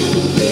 you.